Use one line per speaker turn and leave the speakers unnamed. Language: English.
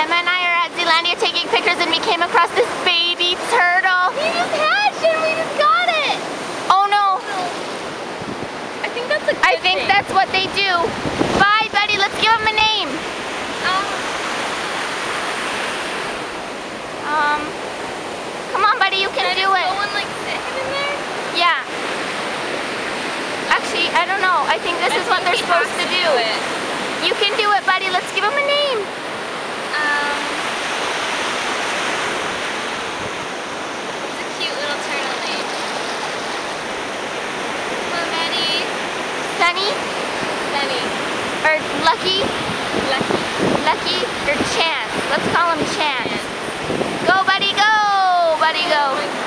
Emma and I are at Zeelandia taking pictures and we came across this baby turtle.
He just hatched and we just got it.
Oh no,
I think that's a good I think thing.
that's what they do. Bye, buddy. Let's give him a name.
Um,
Um, come on, buddy. You can, can do it. go
and like sit him in there?
Yeah. Actually, I don't know. I think this I is what they're supposed to do
it.
You can do it, buddy. Let's give him a name. Lenny?
Lenny.
Or Lucky?
Lucky.
Lucky or Chance. Let's call him Chance.
Chance.
Go, buddy, go! Buddy, go.